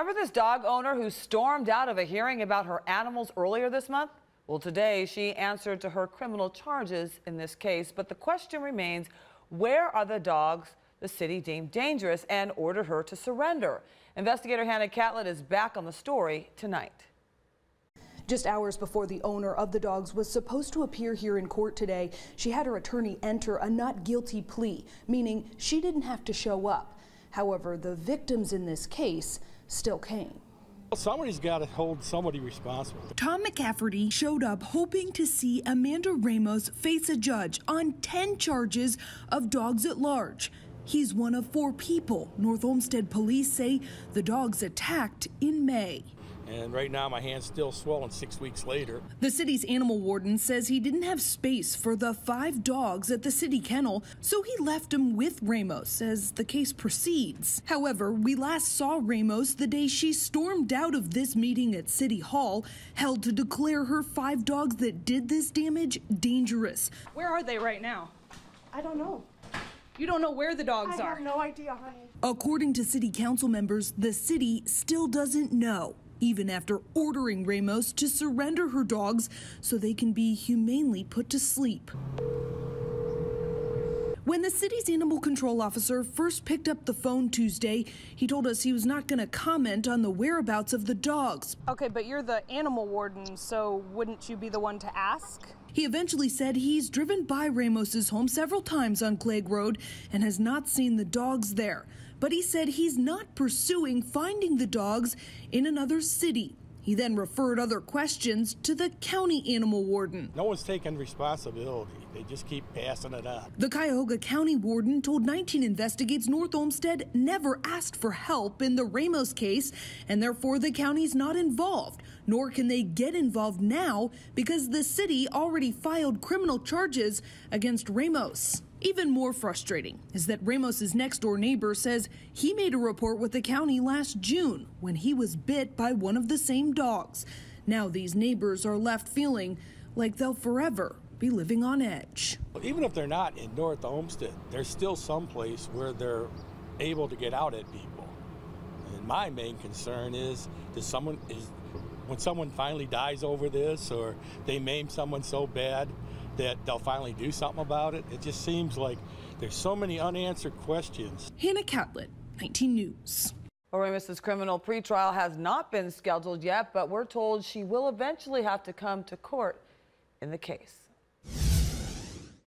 Remember this dog owner who stormed out of a hearing about her animals earlier this month? Well, today she answered to her criminal charges in this case, but the question remains, where are the dogs the city deemed dangerous and ordered her to surrender? Investigator Hannah Catlett is back on the story tonight. Just hours before the owner of the dogs was supposed to appear here in court today, she had her attorney enter a not guilty plea, meaning she didn't have to show up. However, the victims in this case still came. Somebody's got to hold somebody responsible. Tom McCafferty showed up hoping to see Amanda Ramos face a judge on 10 charges of dogs at large. He's one of four people North Olmsted police say the dogs attacked in May. And right now, my hand's still swollen six weeks later. The city's animal warden says he didn't have space for the five dogs at the city kennel, so he left them with Ramos as the case proceeds. However, we last saw Ramos the day she stormed out of this meeting at City Hall, held to declare her five dogs that did this damage dangerous. Where are they right now? I don't know. You don't know where the dogs I are. have no idea, honey. According to city council members, the city still doesn't know even after ordering Ramos to surrender her dogs so they can be humanely put to sleep. When the city's animal control officer first picked up the phone Tuesday, he told us he was not going to comment on the whereabouts of the dogs. Okay, but you're the animal warden, so wouldn't you be the one to ask? He eventually said he's driven by Ramos's home several times on Clague Road and has not seen the dogs there. But he said he's not pursuing finding the dogs in another city. He then referred other questions to the county animal warden. No one's taking responsibility. They just keep passing it on. The Cuyahoga County warden told 19 Investigates North Olmsted never asked for help in the Ramos case, and therefore the county's not involved, nor can they get involved now because the city already filed criminal charges against Ramos. Even more frustrating is that Ramos's next door neighbor says he made a report with the county last June when he was bit by one of the same dogs. Now these neighbors are left feeling like they'll forever be living on edge. Even if they're not in North Olmsted, there's still some place where they're able to get out at people. And my main concern is does someone is when someone finally dies over this or they maim someone so bad that they'll finally do something about it. It just seems like there's so many unanswered questions. Hannah Catlett, 19 News. Ramos's criminal pretrial has not been scheduled yet, but we're told she will eventually have to come to court in the case.